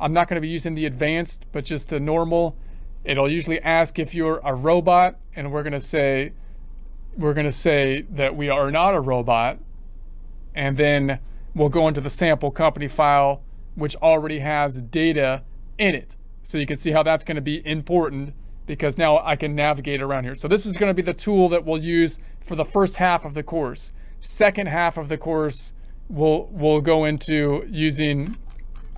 I'm not going to be using the advanced, but just the normal. It'll usually ask if you're a robot, and we're going to say we're going to say that we are not a robot, and then we'll go into the sample company file, which already has data in it. So you can see how that's going to be important because now I can navigate around here. So this is going to be the tool that we'll use for the first half of the course. Second half of the course, we'll, we'll go into using,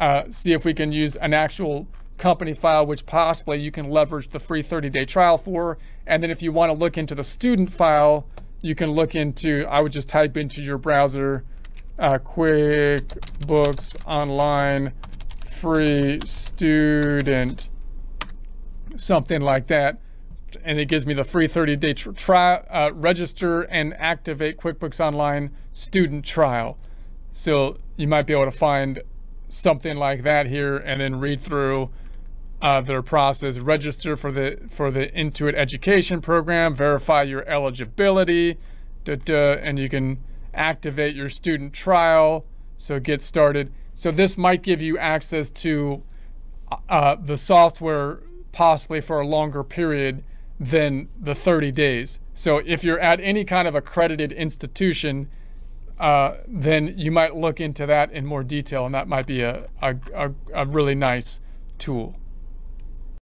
uh, see if we can use an actual company file, which possibly you can leverage the free 30-day trial for. And then if you want to look into the student file, you can look into, I would just type into your browser, uh, QuickBooks Online free student, something like that. And it gives me the free 30 day trial, uh, register and activate QuickBooks Online student trial. So you might be able to find something like that here and then read through uh, their process, register for the for the Intuit education program, verify your eligibility, da, da, and you can activate your student trial. So get started. So this might give you access to uh, the software possibly for a longer period than the 30 days. So if you're at any kind of accredited institution, uh, then you might look into that in more detail, and that might be a, a, a, a really nice tool.